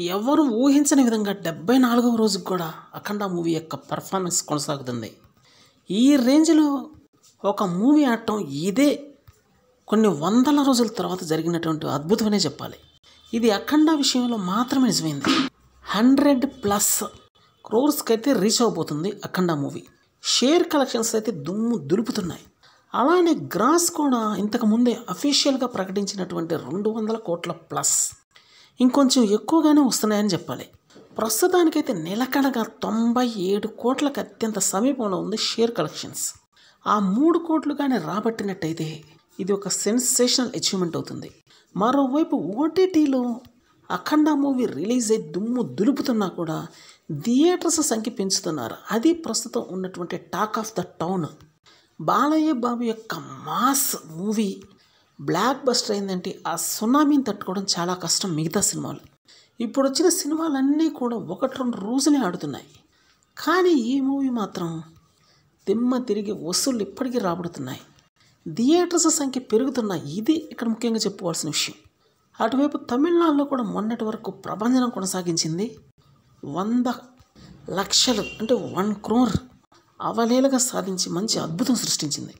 ఎవరు ఊహించని విధంగా డెబ్బై నాలుగవ రోజుకు కూడా అఖండ మూవీ యొక్క పర్ఫార్మెన్స్ కొనసాగుతుంది. ఈ రేంజ్లో ఒక మూవీ ఆడటం ఇదే కొన్ని వందల రోజుల తర్వాత జరిగినటువంటి అద్భుతమనే చెప్పాలి. ఇది అఖండ విషయంలో మాత్రమే నిజమైంది. హండ్రెడ్ ప్లస్ క్రోర్స్కి అయితే రీచ్ అవబోతుంది అఖండ మూవీ. షేర్ కలెక్షన్స్ అయితే దుమ్ము దులుపుతున్నాయి. అలానే గ్రాస్ కూడా ఇంతకు ముందే అఫీషియల్గా ప్రకటించినటువంటి రెండు వందల కోట్ల ప్లస్ ఇంకొంచెం ఎక్కువగానే వస్తున్నాయని చెప్పాలి. ప్రస్తుతానికైతే నిలకడగా తొంభై ఏడు కోట్లకు అత్యంత సమీపంలో ఉంది షేర్ కలెక్షన్స్. ఆ మూడు కోట్లు కానీ రాబట్టినట్టయితే ఇది ఒక సెన్సేషనల్ అచీవ్మెంట్ అవుతుంది. మరోవైపు ఓటీటీలో అఖండ మూవీ రిలీజ్ అయ్యి దుమ్ము దులుపుతున్నా కూడా థియేటర్స్ సంఖ్య పెంచుతున్నారు. అది ప్రస్తుతం ఉన్నటువంటి talk of the town. Balayya Babu యొక్క మాస్ మూవీ బ్లాక్ బస్టర్ అయిందంటే ఆ సునామీని తట్టుకోవడం చాలా కష్టం మిగతా సినిమాలు. ఇప్పుడు వచ్చిన సినిమాలన్నీ కూడా ఒకటి రెండు రోజులే ఆడుతున్నాయి. కానీ ఈ మూవీ మాత్రం దిమ్మ తిరిగి వసూళ్ళు ఇప్పటికీ రాబడుతున్నాయి. థియేటర్స్ సంఖ్య పెరుగుతున్నాయి ఇది ఇక్కడ ముఖ్యంగా చెప్పుకోవాల్సిన విషయం. అటువైపు తమిళనాడులో కూడా మొన్నటి వరకు ప్రభంజనం కొనసాగించింది. వంద లక్షలు అంటే వన్ క్రోర్ అవలేలుగా సాధించి మంచి అద్భుతం సృష్టించింది.